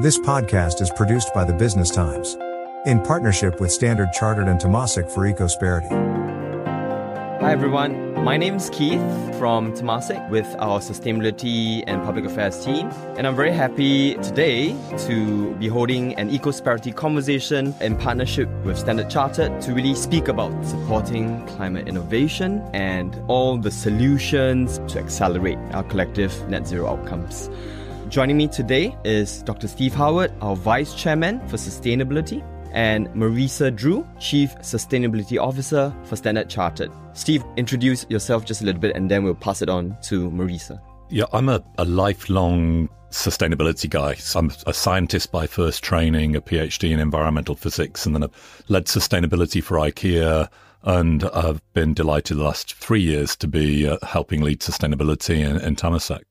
This podcast is produced by the Business Times in partnership with Standard Chartered and Temasek for Ecosperity. Hi everyone, my name is Keith from Temasek with our sustainability and public affairs team, and I'm very happy today to be holding an Ecosperity conversation in partnership with Standard Chartered to really speak about supporting climate innovation and all the solutions to accelerate our collective net zero outcomes. Joining me today is Dr. Steve Howard, our Vice Chairman for Sustainability, and Marisa Drew, Chief Sustainability Officer for Standard Chartered. Steve, introduce yourself just a little bit and then we'll pass it on to Marisa. Yeah, I'm a, a lifelong sustainability guy. So I'm a scientist by first training, a PhD in environmental physics, and then I've led sustainability for IKEA. And I've been delighted the last three years to be uh, helping lead sustainability in, in Temasek.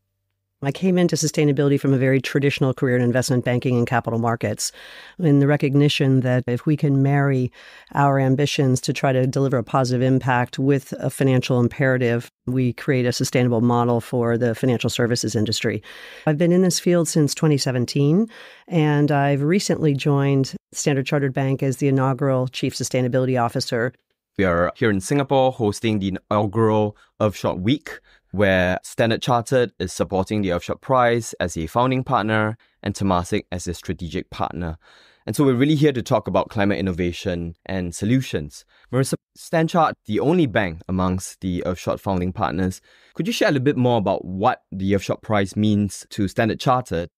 I came into sustainability from a very traditional career in investment banking and capital markets, in the recognition that if we can marry our ambitions to try to deliver a positive impact with a financial imperative, we create a sustainable model for the financial services industry. I've been in this field since 2017, and I've recently joined Standard Chartered Bank as the inaugural Chief Sustainability Officer. We are here in Singapore hosting the inaugural Earthshot Week where Standard Chartered is supporting the Earthshot Prize as a founding partner and Temasek as a strategic partner. And so we're really here to talk about climate innovation and solutions. Marisa, Stanchart, the only bank amongst the Earthshot founding partners, could you share a little bit more about what the Earthshot Prize means to Standard Chartered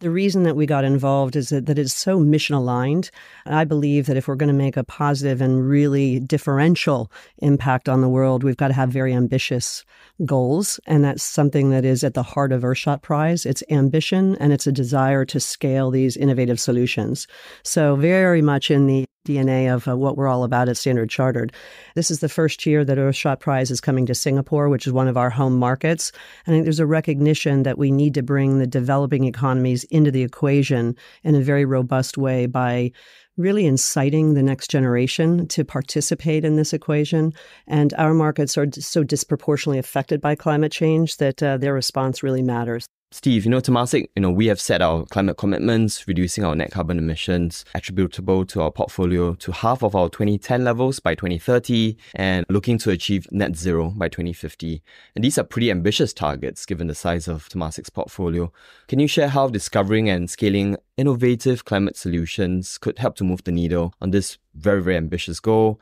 the reason that we got involved is that, that it's so mission aligned. I believe that if we're going to make a positive and really differential impact on the world, we've got to have very ambitious goals. And that's something that is at the heart of Earthshot Prize. It's ambition and it's a desire to scale these innovative solutions. So, very much in the DNA of uh, what we're all about at Standard Chartered. This is the first year that Earthshot Prize is coming to Singapore, which is one of our home markets. I think there's a recognition that we need to bring the developing economies into the equation in a very robust way by really inciting the next generation to participate in this equation. And our markets are so disproportionately affected by climate change that uh, their response really matters. Steve, you know, Temasek, you know, we have set our climate commitments, reducing our net carbon emissions attributable to our portfolio to half of our 2010 levels by 2030 and looking to achieve net zero by 2050. And these are pretty ambitious targets given the size of Temasek's portfolio. Can you share how discovering and scaling innovative climate solutions could help to move the needle on this very, very ambitious goal?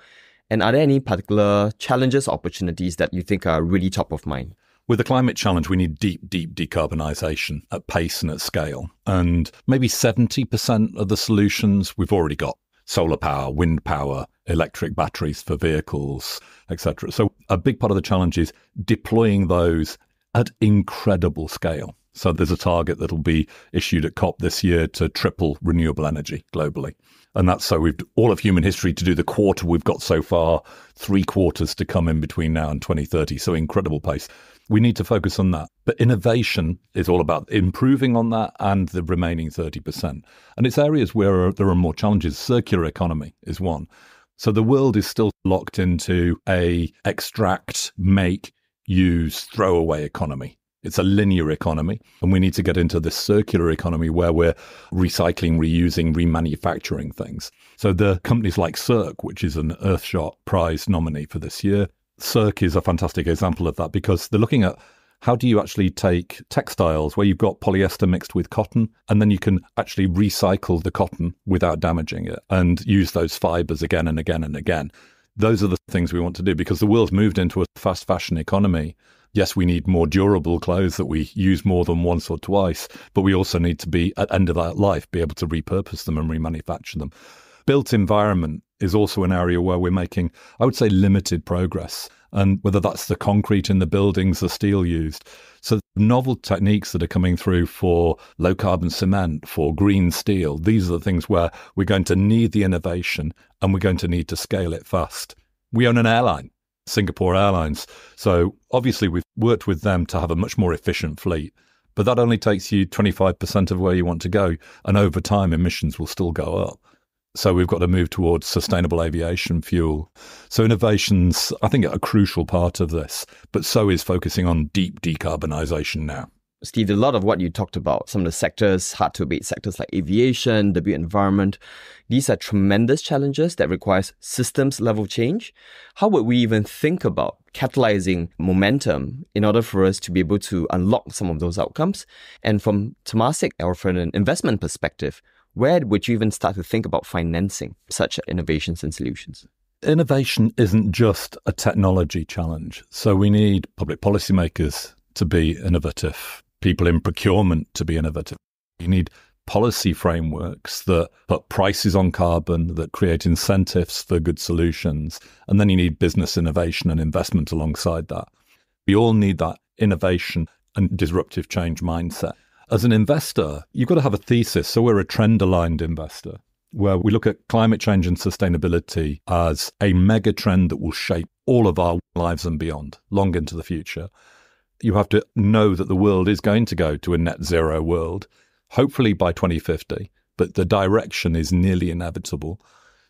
And are there any particular challenges, or opportunities that you think are really top of mind? With the climate challenge, we need deep, deep decarbonisation at pace and at scale. And maybe 70% of the solutions we've already got solar power, wind power, electric batteries for vehicles, etc. So a big part of the challenge is deploying those at incredible scale. So there's a target that'll be issued at COP this year to triple renewable energy globally. And that's so we've all of human history to do the quarter we've got so far, three quarters to come in between now and 2030. So incredible pace. We need to focus on that. But innovation is all about improving on that and the remaining 30%. And it's areas where there are more challenges. Circular economy is one. So the world is still locked into a extract, make, use, throw away economy. It's a linear economy, and we need to get into this circular economy where we're recycling, reusing, remanufacturing things. So the companies like Circ, which is an Earthshot Prize nominee for this year, Circ is a fantastic example of that because they're looking at how do you actually take textiles where you've got polyester mixed with cotton and then you can actually recycle the cotton without damaging it and use those fibers again and again and again. Those are the things we want to do because the world's moved into a fast fashion economy. Yes, we need more durable clothes that we use more than once or twice, but we also need to be at end of that life, be able to repurpose them and remanufacture them. Built environment is also an area where we're making, I would say, limited progress. And whether that's the concrete in the buildings, the steel used. So, novel techniques that are coming through for low carbon cement, for green steel, these are the things where we're going to need the innovation and we're going to need to scale it fast. We own an airline, Singapore Airlines. So, obviously, we've worked with them to have a much more efficient fleet but that only takes you 25% of where you want to go. And over time, emissions will still go up. So we've got to move towards sustainable aviation fuel. So innovations, I think, are a crucial part of this, but so is focusing on deep decarbonisation now. Steve, a lot of what you talked about, some of the sectors, hard to abate sectors like aviation, the built environment, these are tremendous challenges that requires systems level change. How would we even think about catalyzing momentum in order for us to be able to unlock some of those outcomes? And from Temasek or from an investment perspective, where would you even start to think about financing such innovations and solutions? Innovation isn't just a technology challenge. So we need public policymakers to be innovative people in procurement to be innovative. You need policy frameworks that put prices on carbon, that create incentives for good solutions. And then you need business innovation and investment alongside that. We all need that innovation and disruptive change mindset. As an investor, you've got to have a thesis. So we're a trend aligned investor where we look at climate change and sustainability as a mega trend that will shape all of our lives and beyond, long into the future you have to know that the world is going to go to a net zero world, hopefully by 2050, but the direction is nearly inevitable.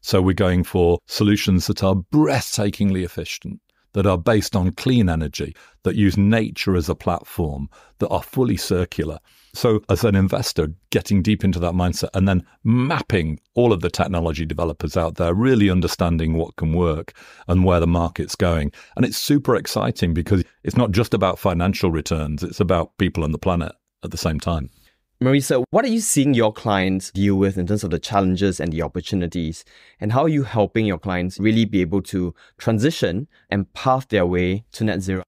So we're going for solutions that are breathtakingly efficient, that are based on clean energy, that use nature as a platform, that are fully circular. So, as an investor, getting deep into that mindset and then mapping all of the technology developers out there, really understanding what can work and where the market's going. And it's super exciting because it's not just about financial returns, it's about people and the planet at the same time. Marisa, what are you seeing your clients deal with in terms of the challenges and the opportunities? And how are you helping your clients really be able to transition and path their way to net zero?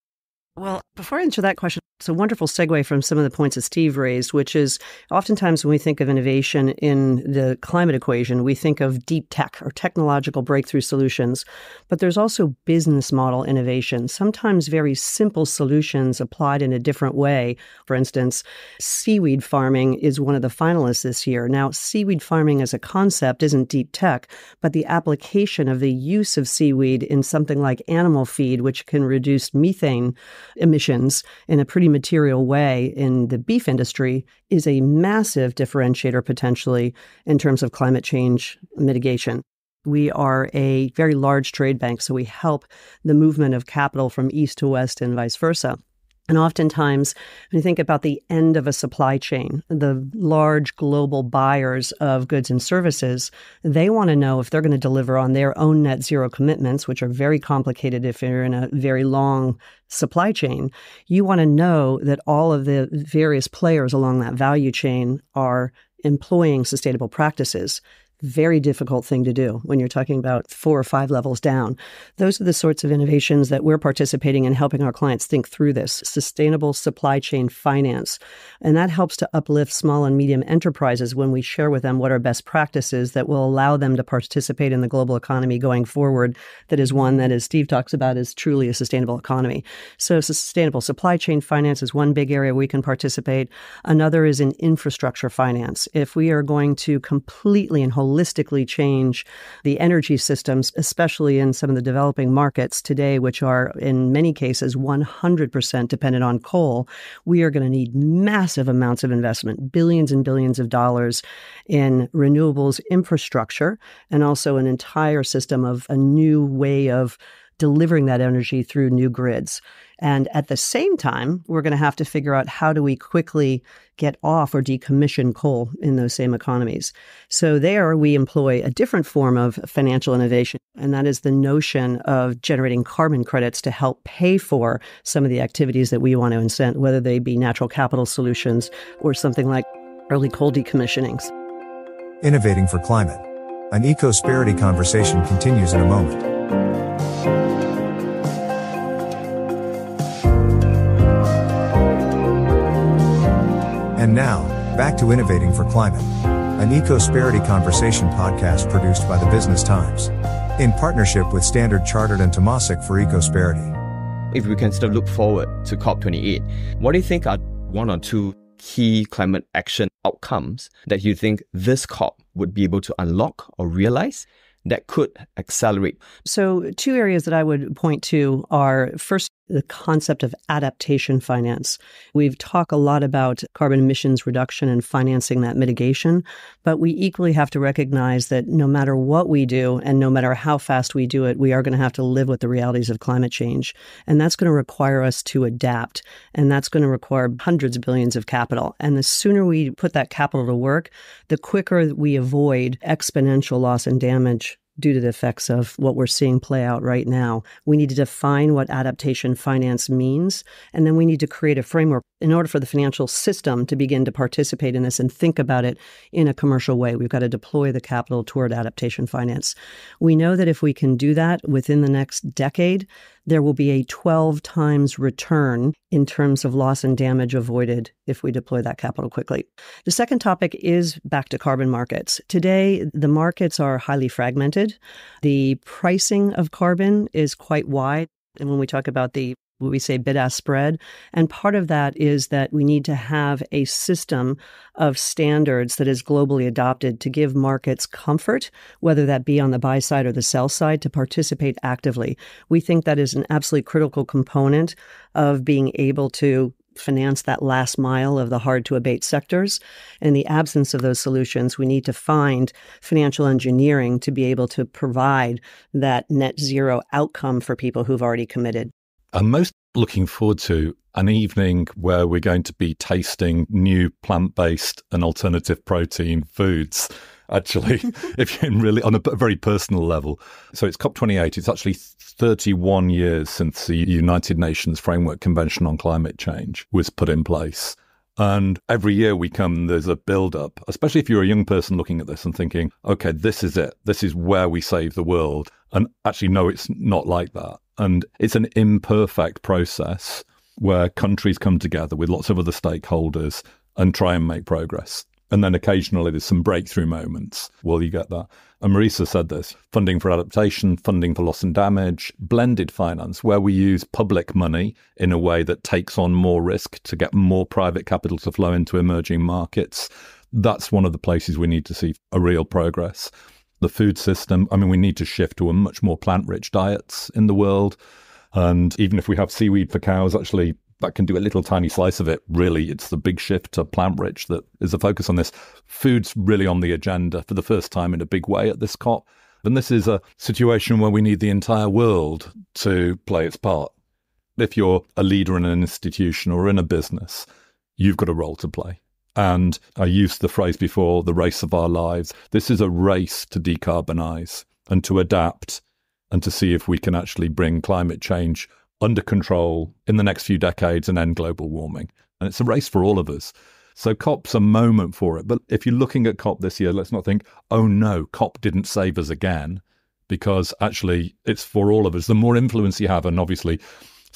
Well, before I answer that question, it's a wonderful segue from some of the points that Steve raised, which is oftentimes when we think of innovation in the climate equation, we think of deep tech or technological breakthrough solutions. But there's also business model innovation, sometimes very simple solutions applied in a different way. For instance, seaweed farming is one of the finalists this year. Now, seaweed farming as a concept isn't deep tech, but the application of the use of seaweed in something like animal feed, which can reduce methane emissions in a pretty material way in the beef industry is a massive differentiator potentially in terms of climate change mitigation. We are a very large trade bank, so we help the movement of capital from east to west and vice versa. And oftentimes, when you think about the end of a supply chain, the large global buyers of goods and services, they want to know if they're going to deliver on their own net zero commitments, which are very complicated if you're in a very long supply chain. You want to know that all of the various players along that value chain are employing sustainable practices very difficult thing to do when you're talking about four or five levels down. Those are the sorts of innovations that we're participating in helping our clients think through this sustainable supply chain finance. And that helps to uplift small and medium enterprises when we share with them what are best practices that will allow them to participate in the global economy going forward. That is one that, as Steve talks about, is truly a sustainable economy. So, sustainable supply chain finance is one big area we can participate. Another is in infrastructure finance. If we are going to completely and wholly holistically change the energy systems, especially in some of the developing markets today, which are in many cases 100% dependent on coal, we are going to need massive amounts of investment, billions and billions of dollars in renewables infrastructure, and also an entire system of a new way of delivering that energy through new grids. And at the same time, we're going to have to figure out how do we quickly get off or decommission coal in those same economies. So there we employ a different form of financial innovation, and that is the notion of generating carbon credits to help pay for some of the activities that we want to incent, whether they be natural capital solutions or something like early coal decommissionings. Innovating for climate. An Ecosperity conversation continues in a moment. Now, back to Innovating for Climate, an Ecosperity conversation podcast produced by the Business Times, in partnership with Standard Chartered and Temasek for Ecosperity. If we can sort of look forward to COP28, what do you think are one or two key climate action outcomes that you think this COP would be able to unlock or realize that could accelerate? So, two areas that I would point to are first, the concept of adaptation finance. We've talked a lot about carbon emissions reduction and financing that mitigation, but we equally have to recognize that no matter what we do and no matter how fast we do it, we are going to have to live with the realities of climate change. And that's going to require us to adapt. And that's going to require hundreds of billions of capital. And the sooner we put that capital to work, the quicker we avoid exponential loss and damage due to the effects of what we're seeing play out right now. We need to define what adaptation finance means, and then we need to create a framework in order for the financial system to begin to participate in this and think about it in a commercial way. We've got to deploy the capital toward adaptation finance. We know that if we can do that within the next decade, there will be a 12 times return in terms of loss and damage avoided if we deploy that capital quickly. The second topic is back to carbon markets. Today, the markets are highly fragmented. The pricing of carbon is quite wide. And when we talk about the what we say bid ask spread. And part of that is that we need to have a system of standards that is globally adopted to give markets comfort, whether that be on the buy side or the sell side, to participate actively. We think that is an absolutely critical component of being able to finance that last mile of the hard to abate sectors. In the absence of those solutions, we need to find financial engineering to be able to provide that net zero outcome for people who've already committed. I'm most looking forward to an evening where we're going to be tasting new plant based and alternative protein foods. Actually, if you're really on a very personal level. So it's COP28. It's actually 31 years since the United Nations Framework Convention on Climate Change was put in place. And every year we come, there's a build up, especially if you're a young person looking at this and thinking, okay, this is it. This is where we save the world. And actually, no, it's not like that. And it's an imperfect process where countries come together with lots of other stakeholders and try and make progress. And then occasionally there's some breakthrough moments. Well, you get that. And Marisa said this funding for adaptation, funding for loss and damage, blended finance, where we use public money in a way that takes on more risk to get more private capital to flow into emerging markets. That's one of the places we need to see a real progress the food system. I mean, we need to shift to a much more plant rich diets in the world. And even if we have seaweed for cows, actually, that can do a little tiny slice of it. Really, it's the big shift to plant rich that is the focus on this. Food's really on the agenda for the first time in a big way at this COP. And this is a situation where we need the entire world to play its part. If you're a leader in an institution or in a business, you've got a role to play. And I used the phrase before the race of our lives. This is a race to decarbonize and to adapt and to see if we can actually bring climate change under control in the next few decades and end global warming. And it's a race for all of us. So COP's a moment for it. But if you're looking at COP this year, let's not think, oh no, COP didn't save us again, because actually it's for all of us. The more influence you have, and obviously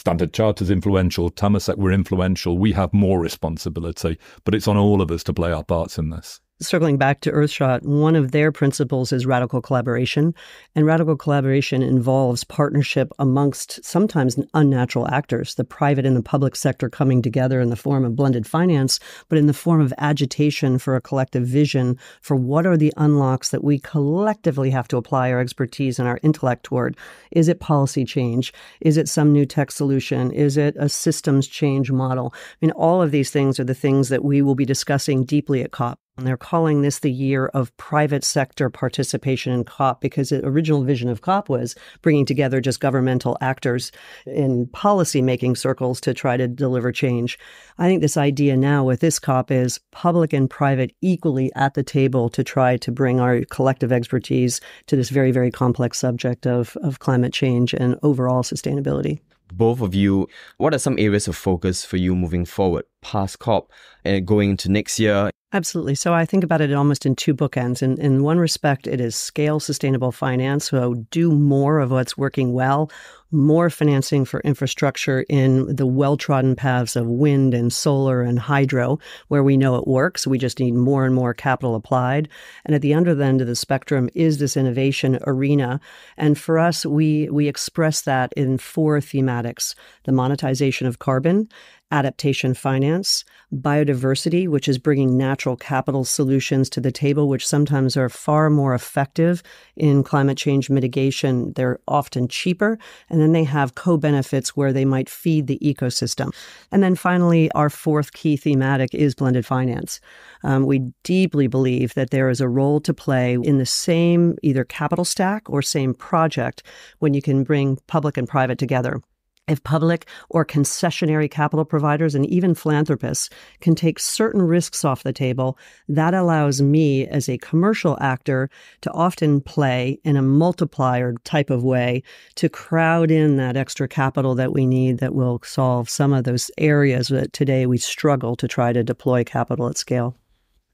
Standard Charter's influential, Temasek were influential. We have more responsibility, but it's on all of us to play our parts in this circling back to Earthshot, one of their principles is radical collaboration. And radical collaboration involves partnership amongst sometimes unnatural actors, the private and the public sector coming together in the form of blended finance, but in the form of agitation for a collective vision for what are the unlocks that we collectively have to apply our expertise and our intellect toward. Is it policy change? Is it some new tech solution? Is it a systems change model? I mean, all of these things are the things that we will be discussing deeply at COP. And they're calling this the year of private sector participation in COP because the original vision of COP was bringing together just governmental actors in policy making circles to try to deliver change. I think this idea now with this COP is public and private equally at the table to try to bring our collective expertise to this very, very complex subject of, of climate change and overall sustainability both of you, what are some areas of focus for you moving forward past COP and going into next year? Absolutely. So I think about it almost in two bookends. In, in one respect, it is scale sustainable finance. So do more of what's working well, more financing for infrastructure in the well trodden paths of wind and solar and hydro, where we know it works. We just need more and more capital applied. And at the other end of the spectrum is this innovation arena. And for us, we, we express that in four thematics the monetization of carbon, adaptation finance, biodiversity, which is bringing natural capital solutions to the table, which sometimes are far more effective in climate change mitigation. They're often cheaper. And And then they have co benefits where they might feed the ecosystem. And then finally, our fourth key thematic is blended finance. Um, we deeply believe that there is a role to play in the same either capital stack or same project when you can bring public and private together. If public or concessionary capital providers and even philanthropists can take certain risks off the table, that allows me as a commercial actor to often play in a multiplier type of way to crowd in that extra capital that we need that will solve some of those areas that today we struggle to try to deploy capital at scale.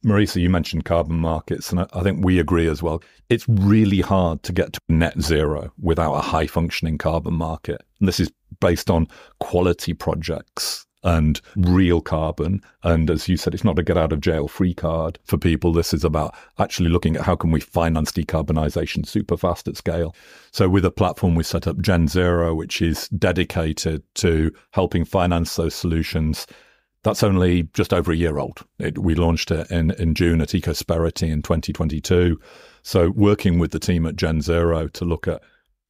Marisa, you mentioned carbon markets, and I think we agree as well. It's really hard to get to net zero without a high functioning carbon market. And this is based on quality projects and real carbon. And as you said, it's not a get out of jail free card for people. This is about actually looking at how can we finance decarbonization super fast at scale. So with a platform we set up GenZero, which is dedicated to helping finance those solutions that's only just over a year old. It, we launched it in, in June at Ecosperity in 2022. So, working with the team at GenZero to look at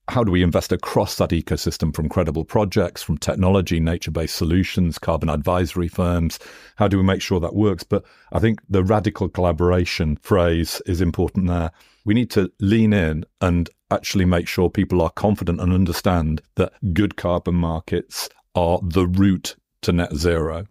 how do we invest across that ecosystem from credible projects, from technology, nature based solutions, carbon advisory firms? How do we make sure that works? But I think the radical collaboration phrase is important there. We need to lean in and actually make sure people are confident and understand that good carbon markets are the route to net zero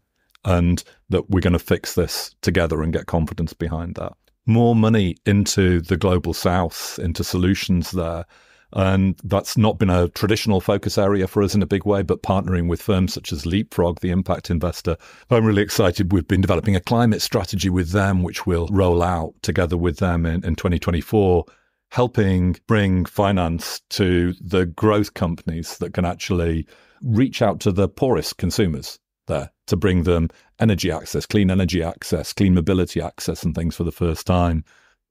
and that we're going to fix this together and get confidence behind that. More money into the global south, into solutions there. And that's not been a traditional focus area for us in a big way, but partnering with firms such as Leapfrog, the impact investor. I'm really excited. We've been developing a climate strategy with them, which we'll roll out together with them in, in 2024, helping bring finance to the growth companies that can actually reach out to the poorest consumers there to bring them energy access, clean energy access, clean mobility access, and things for the first time.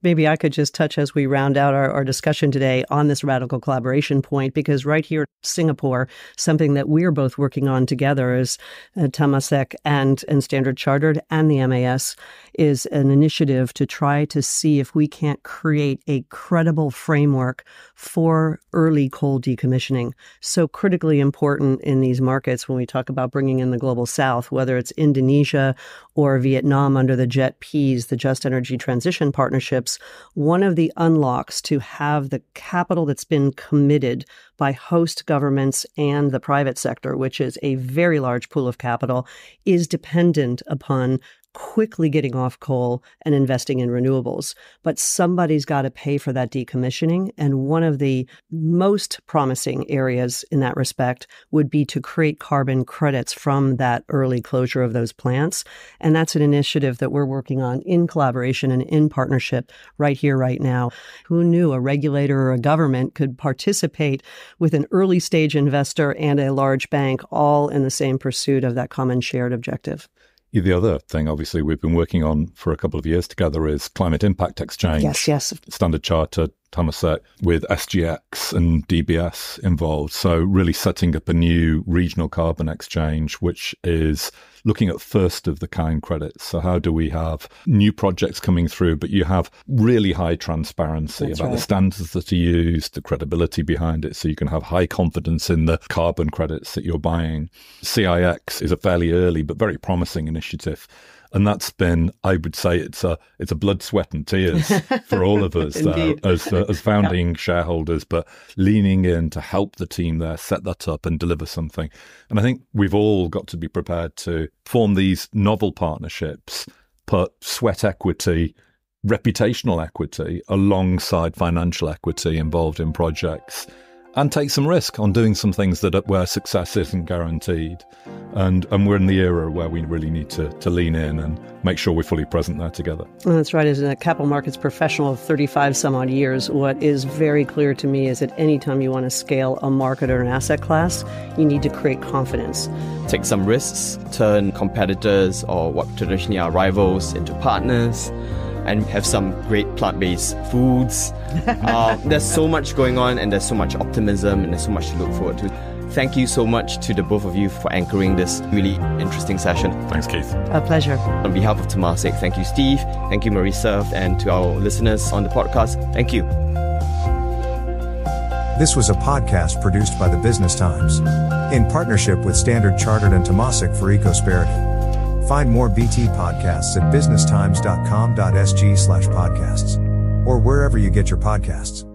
Maybe I could just touch as we round out our, our discussion today on this radical collaboration point, because right here in Singapore, something that we're both working on together is uh, Temasek and, and Standard Chartered and the MAS is an initiative to try to see if we can't create a credible framework for early coal decommissioning. So critically important in these markets when we talk about bringing in the global south, whether it's Indonesia or Vietnam under the JETPs, the Just Energy Transition Partnerships, one of the unlocks to have the capital that's been committed by host governments and the private sector, which is a very large pool of capital, is dependent upon quickly getting off coal and investing in renewables. But somebody's got to pay for that decommissioning. And one of the most promising areas in that respect would be to create carbon credits from that early closure of those plants. And that's an initiative that we're working on in collaboration and in partnership right here, right now. Who knew a regulator or a government could participate with an early stage investor and a large bank all in the same pursuit of that common shared objective? The other thing, obviously, we've been working on for a couple of years together is climate impact exchange. Yes, yes. Standard Chartered Temasek with SGX and DBS involved. So, really setting up a new regional carbon exchange, which is looking at first of the kind credits. So, how do we have new projects coming through, but you have really high transparency That's about right. the standards that are used, the credibility behind it, so you can have high confidence in the carbon credits that you're buying. CIX is a fairly early but very promising initiative and that's been I would say it's a it's a blood, sweat, and tears for all of us Indeed. as uh, as founding shareholders, but leaning in to help the team there set that up and deliver something. And I think we've all got to be prepared to form these novel partnerships, put sweat equity. Reputational equity alongside financial equity involved in projects and take some risk on doing some things that are, where success isn't guaranteed. And and we're in the era where we really need to to lean in and make sure we're fully present there together. Well, That's right. As a capital markets professional of 35 some odd years, what is very clear to me is that anytime you want to scale a market or an asset class, you need to create confidence. Take some risks, turn competitors or what traditionally are rivals into partners, and have some great plant based foods. uh, there's so much going on, and there's so much optimism, and there's so much to look forward to. Thank you so much to the both of you for anchoring this really interesting session. Thanks, Keith. A pleasure. On behalf of Temasek, thank you, Steve. Thank you, Marisa, and to our listeners on the podcast, thank you. This was a podcast produced by the Business Times in partnership with Standard Chartered and Temasek for Ecosperity. Find more BT podcasts at businesstimes.com.sg slash podcasts or wherever you get your podcasts.